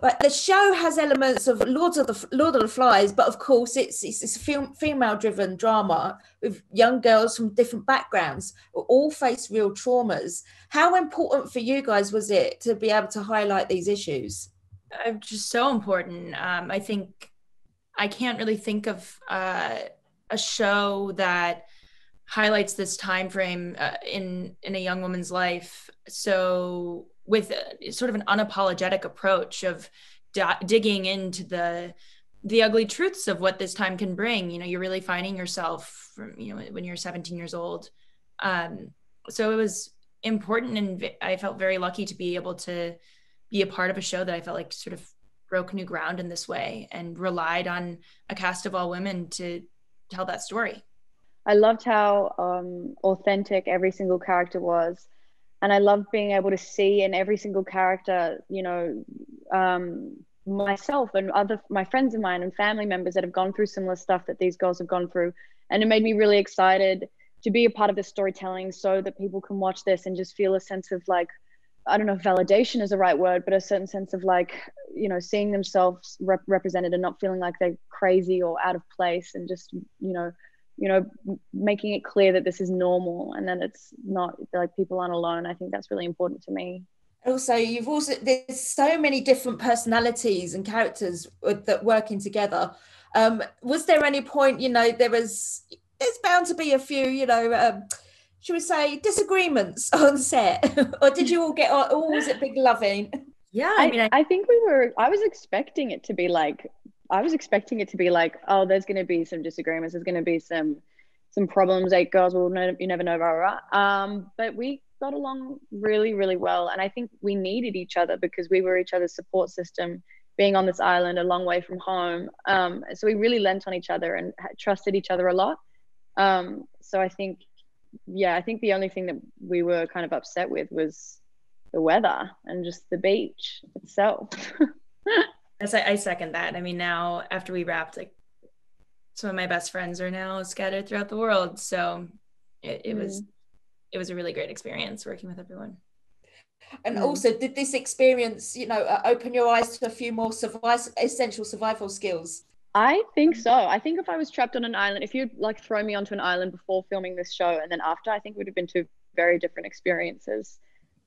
But the show has elements of Lord of the Lord of the Flies, but of course it's it's, it's a female-driven drama with young girls from different backgrounds who all face real traumas. How important for you guys was it to be able to highlight these issues? Uh, just so important. Um, I think I can't really think of uh, a show that highlights this time frame uh, in in a young woman's life so with a, sort of an unapologetic approach of d- digging into the the ugly truths of what this time can bring. You know you're really finding yourself from you know when you're 17 years old. Um so it was important and i felt very lucky to be able to be a part of a show that i felt like sort of broke new ground in this way and relied on a cast of all women to tell that story. I loved how um, authentic every single character was. And I love being able to see in every single character, you know, um, myself and other my friends of mine and family members that have gone through similar stuff that these girls have gone through. And it made me really excited to be a part of the storytelling so that people can watch this and just feel a sense of like, I don't know if validation is the right word, but a certain sense of like, you know, seeing themselves rep- represented and not feeling like they're crazy or out of place and just, you know, you know making it clear that this is normal and that it's not like people aren't alone. I think that's really important to me. Also you've also there's so many different personalities and characters that working together. Um was there any point you know there was there's bound to be a few you know um, should we say disagreements on set? Or did you all get all was it big loving? Yeah I mean I, I think we were i was expecting it to be like I was expecting it to be like, oh, there's going to be some disagreements. There's going to be some some problems. Eight girls will know, you never know, Um, but we got along really, really well, and I think we needed each other because we were each other's support system. Being on this island, a long way from home, um, so we really lent on each other and trusted each other a lot. Um, so I think, yeah, I think the only thing that we were kind of upset with was the weather and just the beach itself. I, second that. I mean, now after we wrapped, like some of my best friends are now scattered throughout the world. So it, it mm. was it was a really great experience working with everyone. And mm. also, did this experience, you know, uh, open your eyes to a few more survival, essential survival skills? I think so. I think if I was trapped on an island, if you'd like throw me onto an island before filming this show and then after, I think it would have been two very different experiences.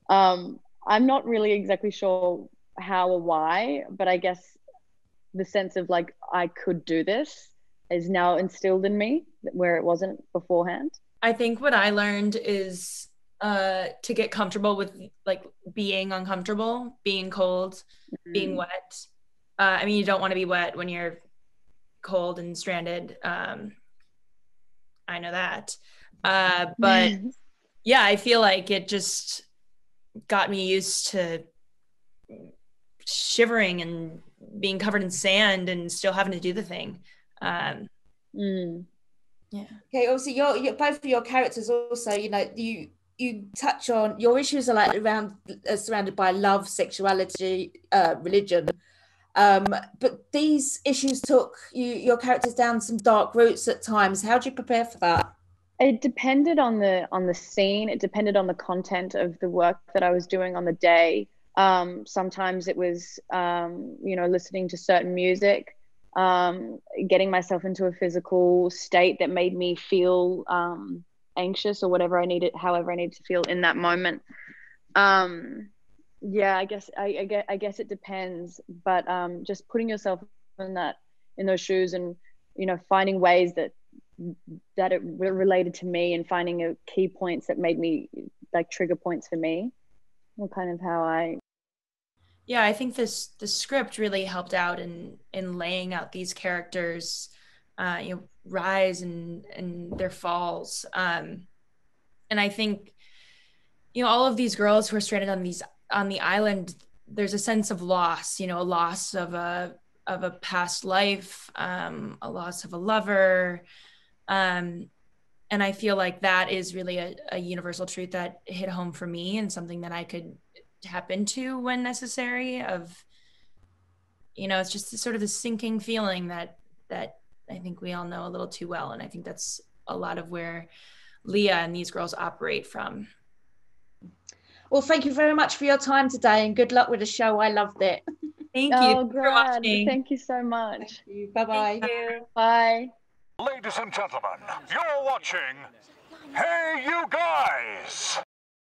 Um, I'm not really exactly sure how or why, but I guess the sense of like I could do this is now instilled in me where it wasn't beforehand. I think what I learned is uh, to get comfortable with like being uncomfortable, being cold, mm-hmm. being wet. Uh, I mean, you don't want to be wet when you're cold and stranded. Um, I know that. Uh, but yeah, I feel like it just got me used to shivering and being covered in sand and still having to do the thing. Um, mm. Yeah. Okay. Obviously, your, your both of your characters also, you know, you you touch on your issues are like around uh, surrounded by love, sexuality, uh, religion. Um, but these issues took you your characters down some dark routes at times. How do you prepare for that? It depended on the on the scene. It depended on the content of the work that I was doing on the day. Um, sometimes it was, um, you know, listening to certain music, um, getting myself into a physical state that made me feel um, anxious or whatever I needed, however I needed to feel in that moment. Um, yeah, I guess I, I, guess, I guess it depends, but um, just putting yourself in that in those shoes and you know finding ways that that it related to me and finding a key points that made me like trigger points for me well, kind of how I. Yeah, I think this the script really helped out in in laying out these characters, uh, you know, rise and and their falls. Um, and I think, you know, all of these girls who are stranded on these on the island, there's a sense of loss. You know, a loss of a of a past life, um, a loss of a lover, um, and i feel like that is really a, a, universal truth that hit home for me and something that i could tap into when necessary of you know it's just sort of the sinking feeling that that i think we all know a little too well and i think that's a lot of where leah and these girls operate from well thank you very much for your time today and good luck with the show i loved it Thank you Oh, for watching. Thank you so much. Bye bye. Thank you. Bye. Ladies and gentlemen, you're watching Hey You Guys!